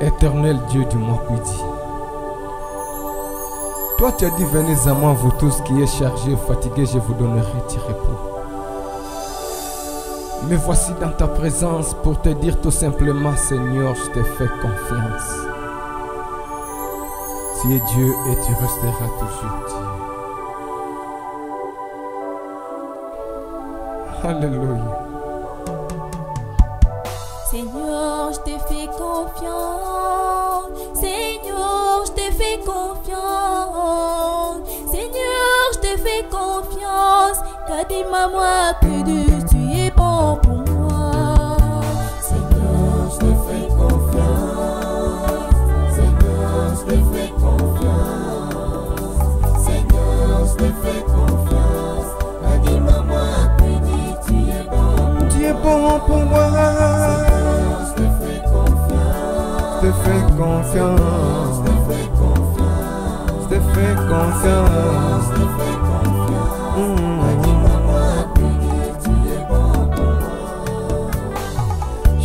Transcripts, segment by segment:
Éternel Dieu du Mokudi. Toi, tu as dit, venez à moi, vous tous qui êtes chargés, fatigués, je vous donnerai du repos. Me voici dans ta présence pour te dire tout simplement, Seigneur, je te fais confiance. Tu es Dieu et tu resteras toujours Dieu. Alléluia. Seigneur, je te fais confiance. Maman, que tu es bon pour moi. Seigneur, je te fais confiance. Seigneur, je te fais confiance. Seigneur, je te fais confiance. Maman, que tu es bon. Tu es bon pour moi. Seigneur. Je te fais confiance. Je te fais confiance. Je te fais confiance. Je te fais confiance.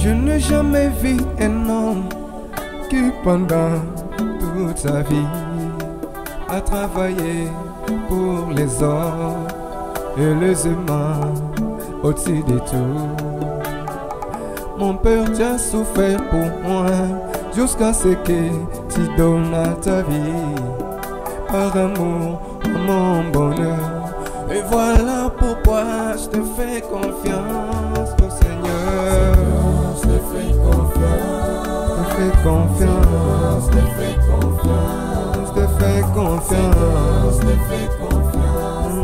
Je n'ai jamais vu un homme qui pendant toute sa vie a travaillé pour les autres et les humains au-dessus de tout. Mon père, tu as souffert pour moi jusqu'à ce que tu donnes ta vie par amour à mon bonheur. Et voilà pourquoi je te fais confiance, fais confiance, Je te fais confiance. je te fais confiance. Te fais confiance.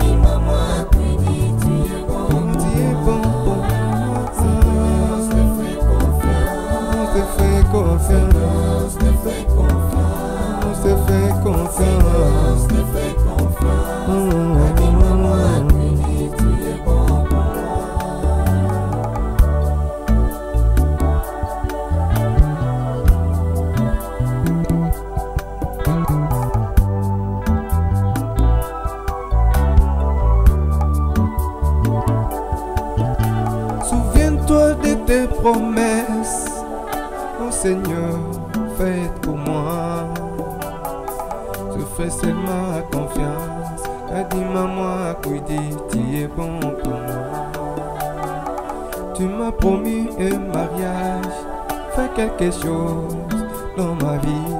Dit, maman, que dit, tu es bon. Tu es bon pour moi. Je te fais confiance. Je te fais confiance, oh Seigneur, faites pour moi. Je fais seulement confiance. Dit maman, dit tu es bon pour moi. Tu m'as promis un mariage, fais quelque chose dans ma vie.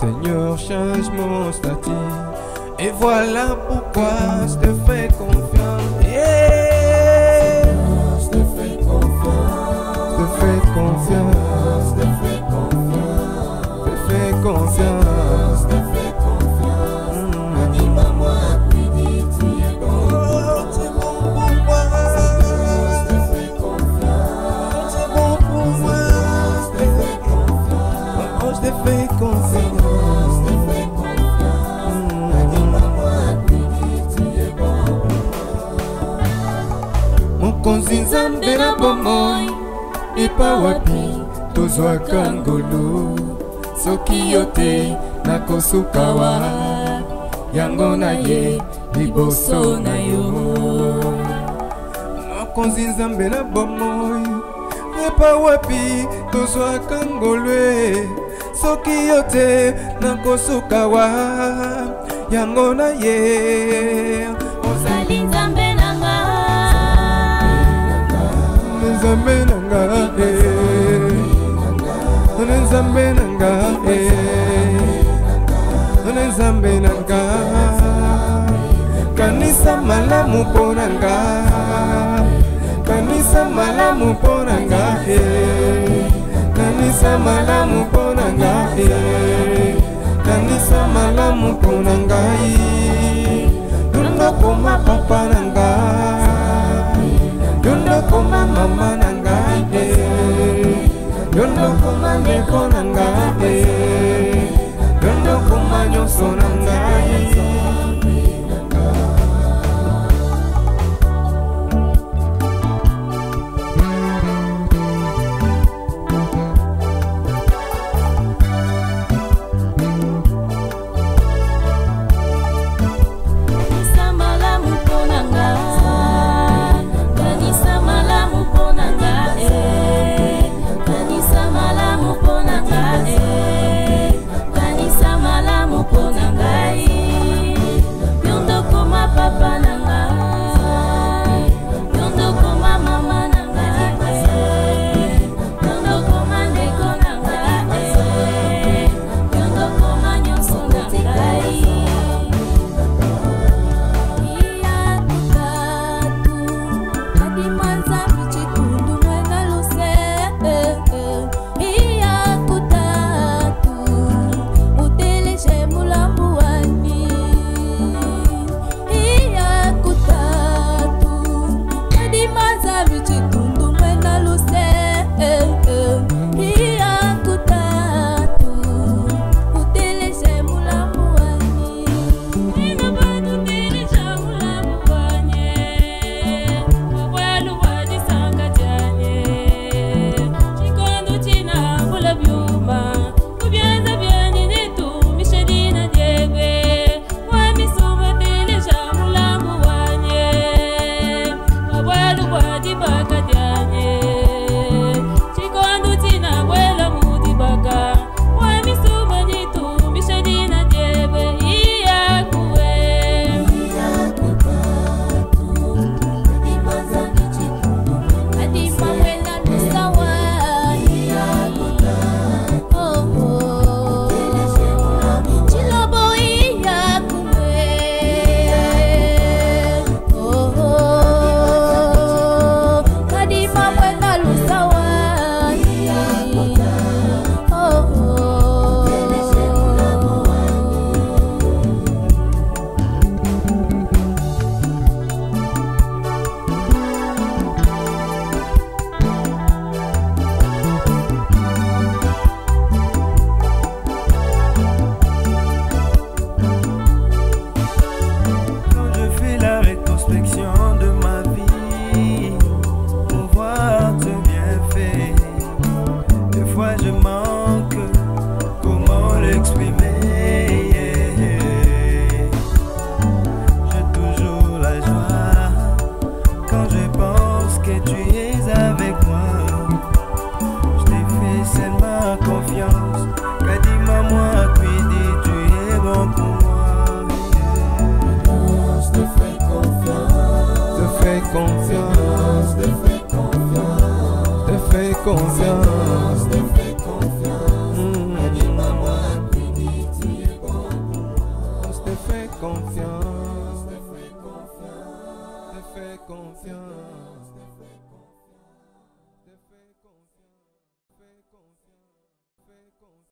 Seigneur, change mon statut. Et voilà pourquoi je te fais confiance. Fais confiance. Te fais confiance. Te fais confiance. Te fais confiance. Que dit, tu es bon? Oh, c'est bon pour moi. Je te fais confiance. C'est bon pour moi. Je te fais confiance. Oh, je te fais confiance. Te fais confiance. Maman, que dit, tu es bon? mokonzi nzambe na bomoi epa wapi? Tozwaka ngolu soki yo te nakosuka wa yango na ye liboso na yo. Mokonzi nzambe na bomoi epa wapi? Tozwaka ngolwe soki yo te nakosuka wa yango na ye Ozali nzambe nzambe na nga eh. nzambe na nga eh. nzambe na nga kanisa malamu mpo na nga kanisa malamu mpo na nga eh. kanisa malamu mpo na nga kanisa malamu mpo na ngai yondokoma papa na nga lokoma mama na ngai te. Yo lokoma ndeko na